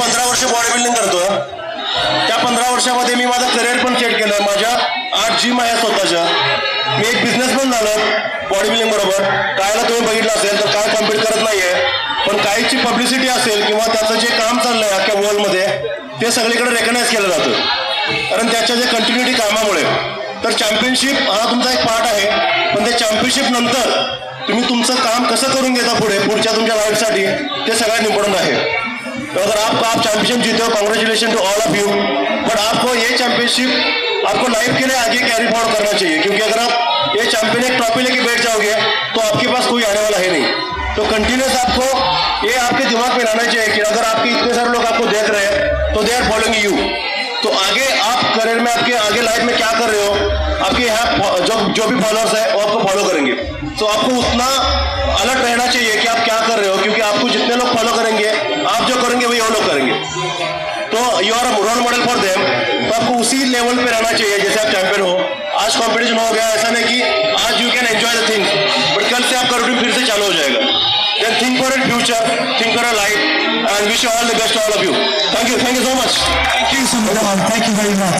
पंधरा वर्ष body building करतो त्या पंधरा वर्षामध्ये मी माझं करिअर पण सेट केलं माझ्या आठ जिम आहे स्वतःच्या. मी एक बिझनेसमॅन झालो बॉडी बिल्डिंग बरोबर. कायला तुम्ही बघितलं असेल तर काय कॉम्पिट करत नाहीये. पण काहीची पब्लिसिटी असेल किंवा त्याचं जे काम चाललंय अख्ख्या वर्ल्डमध्ये ते सगळीकडे रेकग्नाईज केलं जातं. कारण त्याच्या जे कंटिन्युटी कामामुळे. तर चॅम्पियनशिप हा तुमचा एक पार्ट आहे. पण ते चॅम्पियनशिप नंतर तुम्ही तुमचं काम कसं करून घेता पुढे पुढच्या तुमच्या लाईफसाठी ते सगळ्यात इम्पॉर्टंट आहे. अगर आपको आप चैंपियनशिप जीते हो congratulation to all of you but आपको ये चैंपियनशिप आपको लाइफ के लिए आगे कैरी फॉरवर्ड करना चाहिए, क्योंकि अगर आप ये चैंपियन एक ट्रॉफी लेके बैठ जाओगे तो आपके पास कोई आने वाला है नहीं. तो कंटिन्यूस आपको ये आपके दिमाग में लाना चाहिए कि अगर आपके इतने सारे लोग आपको देख रहे हैं तो दे आर फॉलोइंग यू तो आगे आप करियर में आपके, आगे लाइफ में क्या कर रहे हो, आपके यहाँ जो जो भी फॉलोअर्स है, वो आपको फॉलो करेंगे. तो आपको उतना अलर्ट रहना चाहिए कि आप क्या कर रहे हो. तो you are role model for them तो आपको उसी लेवल पे रहना चाहिए जैसे आप चैंपियन हो। आज कॉम्पिटिशन हो गया, ऐसा नहीं कि आज you can enjoy the things but कल से आपका रूटीन फिर से चालू हो जाएगा। Then think for at future think for a life and wish all the best all of you thank you thank you so much thank you so much thank you very much.